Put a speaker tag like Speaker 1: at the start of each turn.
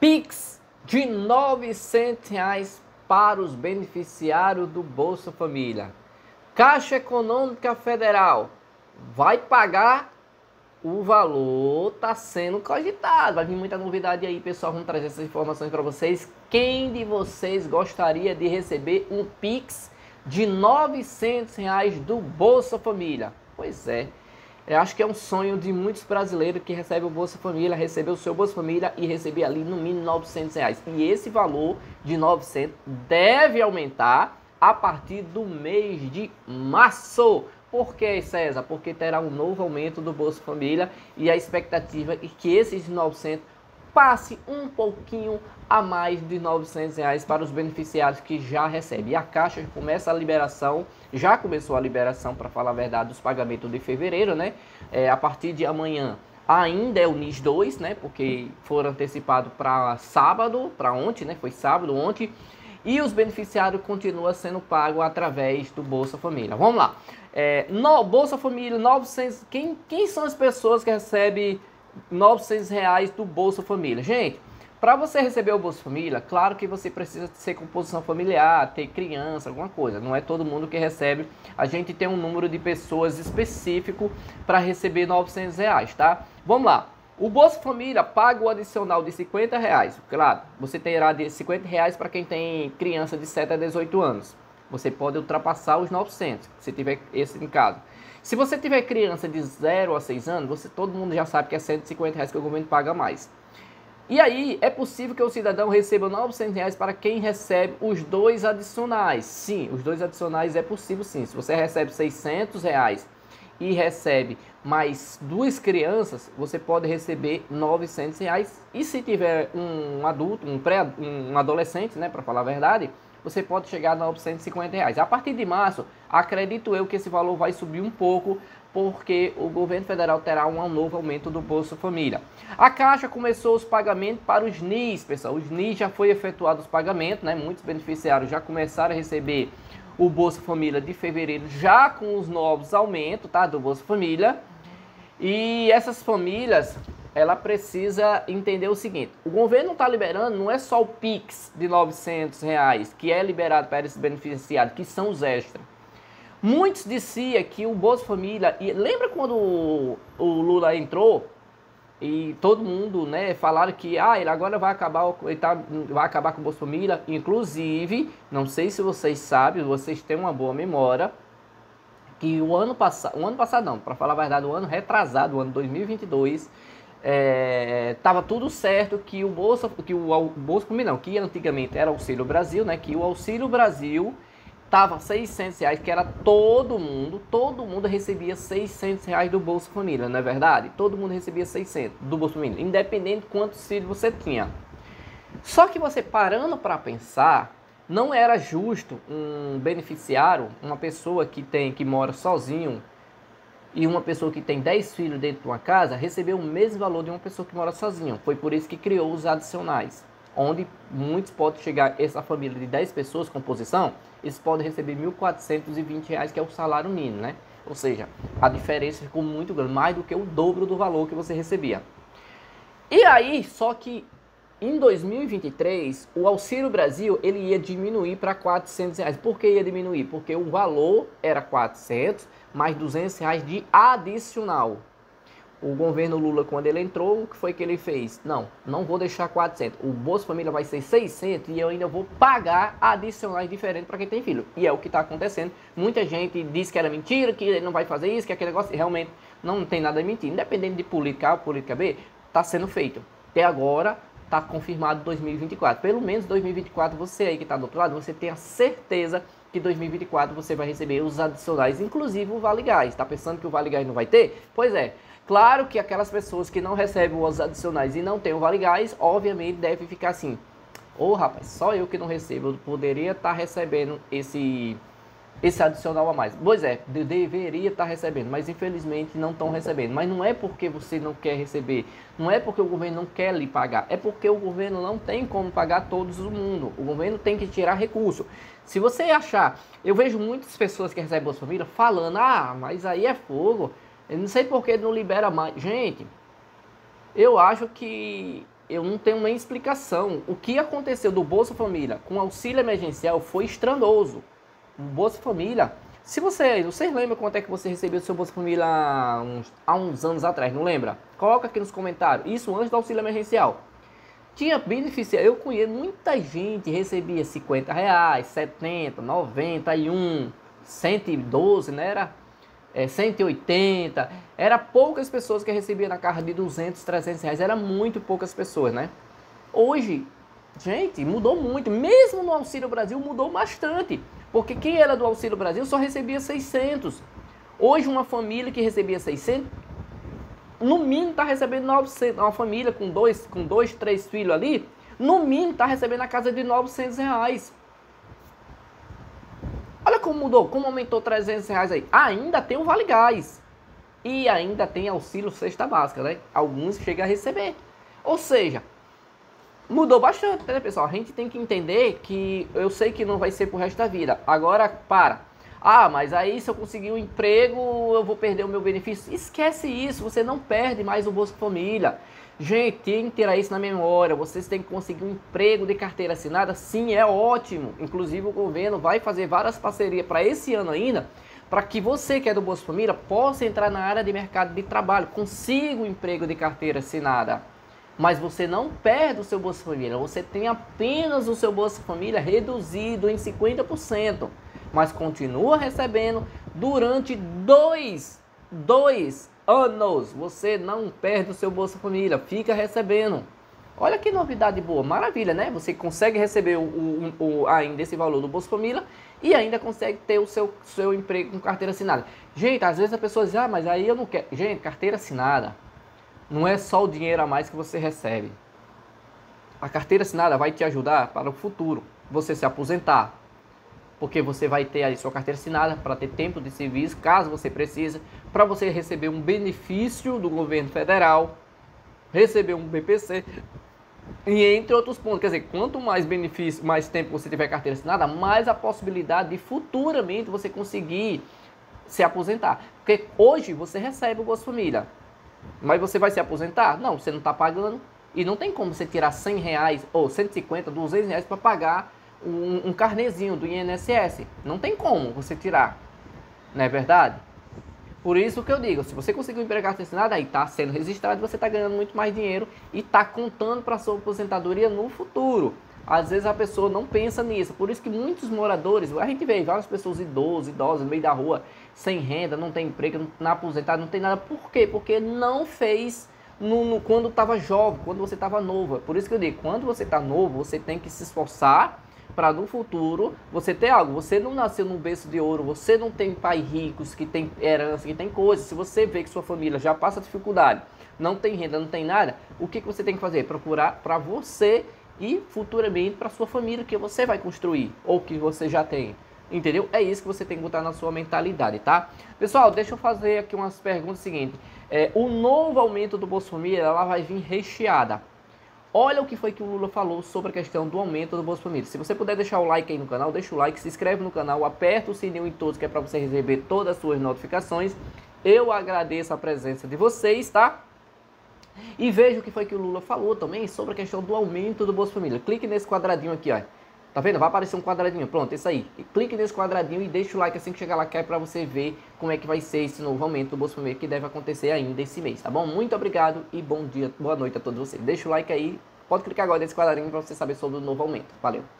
Speaker 1: Pix de 900 reais para os beneficiários do Bolsa Família. Caixa Econômica Federal vai pagar o valor está sendo cogitado. Vai vir muita novidade aí, pessoal. Vamos trazer essas informações para vocês. Quem de vocês gostaria de receber um Pix de 900 reais do Bolsa Família? Pois é. Eu acho que é um sonho de muitos brasileiros que recebem o Bolsa Família, receber o seu Bolsa Família e receber ali no mínimo 900 reais. E esse valor de 900 deve aumentar a partir do mês de março. Por que, César? Porque terá um novo aumento do Bolsa Família e a expectativa é que esses 900 passe um pouquinho a mais de 900 reais para os beneficiários que já recebem. A Caixa começa a liberação, já começou a liberação, para falar a verdade, dos pagamentos de fevereiro, né? É, a partir de amanhã ainda é o NIS 2, né? Porque foram antecipados para sábado, para ontem, né? Foi sábado, ontem. E os beneficiários continuam sendo pagos através do Bolsa Família. Vamos lá. É, no, Bolsa Família, 900. Quem, quem são as pessoas que recebem 900 reais do Bolsa Família? Gente, para você receber o Bolsa Família, claro que você precisa ser composição familiar, ter criança, alguma coisa. Não é todo mundo que recebe. A gente tem um número de pessoas específico para receber 900 reais, tá? Vamos lá. O Bolsa Família paga o adicional de 50 reais. Claro, você terá de 50 reais para quem tem criança de 7 a 18 anos. Você pode ultrapassar os 900, se tiver esse em casa. Se você tiver criança de 0 a 6 anos, você todo mundo já sabe que é 150 reais que o governo paga mais. E aí, é possível que o cidadão receba 900 reais para quem recebe os dois adicionais. Sim, os dois adicionais é possível sim. Se você recebe 600 reais e recebe mais duas crianças, você pode receber 900 reais. E se tiver um adulto, um, pré, um adolescente, né, para falar a verdade, você pode chegar a 950 reais. A partir de março, acredito eu que esse valor vai subir um pouco, porque o governo federal terá um novo aumento do Bolsa Família. A Caixa começou os pagamentos para os NIS, pessoal. Os NIS já foi efetuado os pagamentos, né? Muitos beneficiários já começaram a receber o Bolsa Família de fevereiro já com os novos aumentos, tá, do Bolsa Família. E essas famílias, ela precisa entender o seguinte: o governo está liberando, não é só o Pix de 900 reais que é liberado para esses beneficiários, que são os extras. Muitos diziam que o Bolsa Família. E lembra quando o, o Lula entrou e todo mundo, né, falaram que ah, ele agora vai acabar, ele tá, vai acabar com o Bolsa Família. Inclusive, não sei se vocês sabem, vocês têm uma boa memória, que o ano passado, o ano passado não, para falar a verdade, o ano retrasado, o ano 2022, estava é, tudo certo que o Bolsa, que o, o Bolsa Família não, que antigamente era Auxílio Brasil, né, que o Auxílio Brasil tava 600 reais, que era todo mundo, todo mundo recebia 600 reais do Bolsa Família, não é verdade? Todo mundo recebia 600 do Bolsa Família, independente de quantos filhos você tinha. Só que você parando para pensar, não era justo um beneficiário, uma pessoa que tem que mora sozinho e uma pessoa que tem 10 filhos dentro de uma casa receber o mesmo valor de uma pessoa que mora sozinho. Foi por isso que criou os adicionais, onde muitos podem chegar essa família de 10 pessoas composição eles podem receber R$ 1.420, que é o salário mínimo, né? Ou seja, a diferença ficou muito grande, mais do que o dobro do valor que você recebia. E aí, só que em 2023, o Auxílio Brasil ele ia diminuir para 400 reais. Por que ia diminuir? Porque o valor era 400 mais 200 reais de adicional. O governo Lula, quando ele entrou, o que foi que ele fez? Não, não vou deixar 400. O Bolsa Família vai ser 600 e eu ainda vou pagar adicionais diferentes para quem tem filho. E é o que está acontecendo. Muita gente disse que era mentira, que ele não vai fazer isso, que aquele negócio realmente não tem nada de mentira. Independente de política A ou política B, está sendo feito. Até agora está confirmado 2024. Pelo menos 2024, você aí que está do outro lado, você tem a certeza que 2024 você vai receber os adicionais, inclusive o Vale Gás. Está pensando que o Vale Gás não vai ter? Pois é, Claro que aquelas pessoas que não recebem os adicionais e não têm o Vale Gás, obviamente devem ficar assim. Ô oh, rapaz, só eu que não recebo, eu poderia estar tá recebendo esse, esse adicional a mais. Pois é, eu deveria estar tá recebendo, mas infelizmente não estão recebendo. Mas não é porque você não quer receber, não é porque o governo não quer lhe pagar, é porque o governo não tem como pagar todos o mundo. O governo tem que tirar recurso. Se você achar, eu vejo muitas pessoas que recebem Bolsa Família falando, ah, mas aí é fogo. Eu não sei por que não libera mais. Gente, eu acho que eu não tenho nem explicação. O que aconteceu do Bolsa Família com auxílio emergencial foi estrondoso. O Bolsa Família, se você, vocês lembram quanto é que você recebeu o seu Bolsa Família há uns, há uns anos atrás, não lembra? Coloca aqui nos comentários. Isso antes do auxílio emergencial. Tinha benefício, eu conheço muita gente recebia 50 reais, 70, 91, 112, né? Era é, 180. Era poucas pessoas que recebiam na casa de 200, 300 reais. Era muito poucas pessoas, né? Hoje, gente, mudou muito. Mesmo no Auxílio Brasil mudou bastante. Porque quem era do Auxílio Brasil só recebia 600. Hoje uma família que recebia 600, no mínimo está recebendo 900. Uma família com dois, com dois, três filhos ali, no mínimo está recebendo a casa de 900 reais. Olha como mudou, como aumentou 300 reais aí. Ainda tem o Vale Gás. E ainda tem auxílio cesta básica, né? Alguns chegam a receber. Ou seja, mudou bastante, né, pessoal? A gente tem que entender que eu sei que não vai ser pro resto da vida. Agora, para. Ah, mas aí se eu conseguir um emprego, eu vou perder o meu benefício. Esquece isso, você não perde mais o Bolsa Família. Gente, tem que ter isso na memória. Vocês têm que conseguir um emprego de carteira assinada. Sim, é ótimo. Inclusive, o governo vai fazer várias parcerias para esse ano ainda, para que você que é do Bolsa Família possa entrar na área de mercado de trabalho, consiga um emprego de carteira assinada. Mas você não perde o seu Bolsa Família, você tem apenas o seu Bolsa Família reduzido em 50%, mas continua recebendo durante dois, dois anos. Você não perde o seu Bolsa Família, fica recebendo. Olha que novidade boa, maravilha, né? Você consegue receber o, o, o, ainda esse valor do Bolsa Família e ainda consegue ter o seu, seu emprego com carteira assinada. Gente, às vezes a pessoa diz, ah, mas aí eu não quero. Gente, carteira assinada não é só o dinheiro a mais que você recebe. A carteira assinada vai te ajudar para o futuro, você se aposentar, porque você vai ter aí sua carteira assinada para ter tempo de serviço, caso você precise, para você receber um benefício do governo federal, receber um BPC e entre outros pontos. Quer dizer, quanto mais benefício, mais tempo você tiver carteira assinada, mais a possibilidade de futuramente você conseguir se aposentar. Porque hoje você recebe o Bolsa Família, mas você vai se aposentar? Não, você não está pagando e não tem como você tirar 100 reais ou 150, 200 reais para pagar um, um carnezinho do INSS. Não tem como você tirar. Não é verdade? Por isso que eu digo, se você conseguir um emprego assinado, aí está sendo registrado, você está ganhando muito mais dinheiro e está contando para sua aposentadoria no futuro. Às vezes a pessoa não pensa nisso. Por isso que muitos moradores, a gente vê várias pessoas idosas, idosas no meio da rua, sem renda, não tem emprego, não aposentado, não tem nada. Por quê? Porque não fez no, no quando estava jovem, quando você estava novo. Por isso que eu digo, quando você está novo, você tem que se esforçar para no futuro você ter algo. Você não nasceu num berço de ouro, você não tem pai ricos que tem herança, que tem coisas. Se você vê que sua família já passa dificuldade, não tem renda, não tem nada, o que, que você tem que fazer? Procurar para você e futuramente para sua família que você vai construir ou que você já tem. Entendeu? É isso que você tem que botar na sua mentalidade, tá? Pessoal, deixa eu fazer aqui umas perguntas seguintes. É, o novo aumento do Bolsa Família, ela vai vir recheada. Olha o que foi que o Lula falou sobre a questão do aumento do Bolsa Família. Se você puder deixar o like aí no canal, deixa o like, se inscreve no canal, aperta o sininho em todos que é para você receber todas as suas notificações. Eu agradeço a presença de vocês, tá? E veja o que foi que o Lula falou também sobre a questão do aumento do Bolsa Família. Clique nesse quadradinho aqui, ó. Tá vendo? Vai aparecer um quadradinho. Pronto, isso aí. Clique nesse quadradinho e deixa o like assim que chegar lá, que é para você ver como é que vai ser esse novo aumento do Bolsa Família que deve acontecer ainda esse mês, tá bom? Muito obrigado e bom dia, boa noite a todos vocês. Deixa o like aí. Pode clicar agora nesse quadradinho para você saber sobre o novo aumento. Valeu!